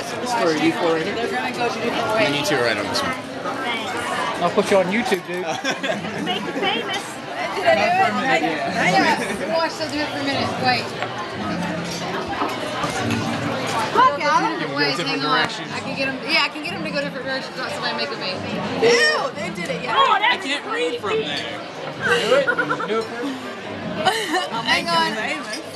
Or you four right here? They're gonna go two different And you two are right on this one. Thanks. I'll put you on YouTube, dude. Make you famous. Did I do it? I, I, yeah. Watch, I'll do it for a minute. Wait. Look at him. Different ways. Hang on. directions. I can get them. Yeah, I can get them to go different directions without somebody making me. Ew, they did it, yeah. Oh, I can't read from there. Do it. Do it. Hang on.